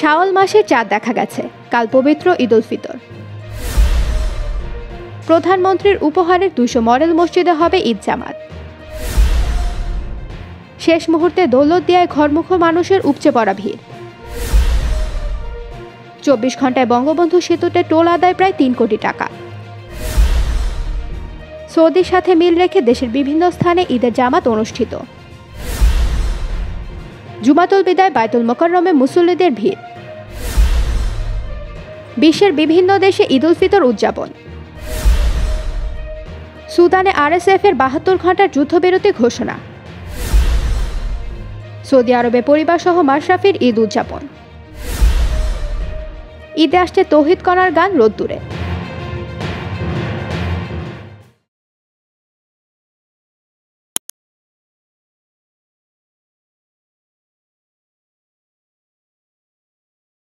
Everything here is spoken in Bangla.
শাওয়াল মাসের চাঁদ দেখা গেছে। কাল পবিত্র ঈদ উল ফিতর। প্রধানমন্ত্রীর উপহারের দুশো মডেল মসজিদে হবে ঈদ জামাত। শেষ মুহূর্তে দৌলতদিয়ায় ঘরমুখ মানুষের উপচে পড়া ভিড়। চব্বিশ ঘন্টায় বঙ্গবন্ধু সেতুতে টোল আদায় প্রায় তিন কোটি টাকা। সৌদির সাথে মিল রেখে দেশের বিভিন্ন স্থানে ঈদের জামাত অনুষ্ঠিত। জুমাতুল বিদায় বায়তুল মোকাররমে মুসল্লিদের ভিড়। বিশ্বের বিভিন্ন দেশে ঈদ উল ফিতর উদযাপন। সুদানে আরএসএফ এর বাহাত্তর ঘণ্টার যুদ্ধবিরতি ঘোষণা। সৌদি আরবে পরিবার সহ মাশরাফির ঈদ উদযাপন। ঈদে আসছে তৌহিদ করার গান রোদ্দুরে।